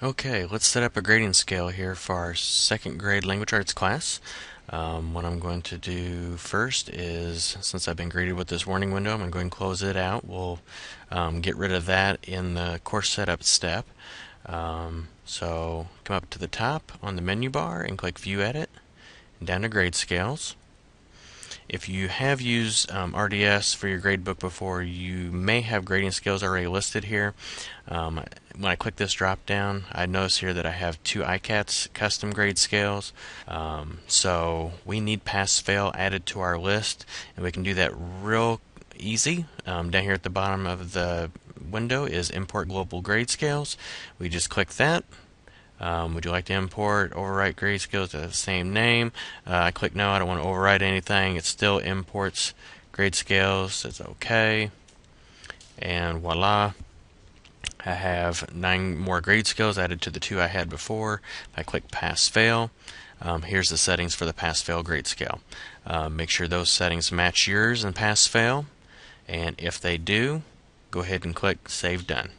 Okay, let's set up a grading scale here for our second grade language arts class. Um, what I'm going to do first is, since I've been greeted with this warning window, I'm going to close it out. We'll um, get rid of that in the course setup step. Um, so come up to the top on the menu bar and click View Edit, and down to Grade Scales. If you have used um, RDS for your gradebook before, you may have grading scales already listed here. Um, when I click this drop down, I notice here that I have two ICATS custom grade scales. Um, so we need pass fail added to our list, and we can do that real easy. Um, down here at the bottom of the window is import global grade scales. We just click that um, would you like to import, overwrite grade scales to the same name? Uh, I click no, I don't want to overwrite anything. It still imports grade scales. It's okay. And voila. I have nine more grade scales added to the two I had before. If I click pass fail, um, here's the settings for the pass fail grade scale. Uh, make sure those settings match yours in pass fail. And if they do, go ahead and click save done.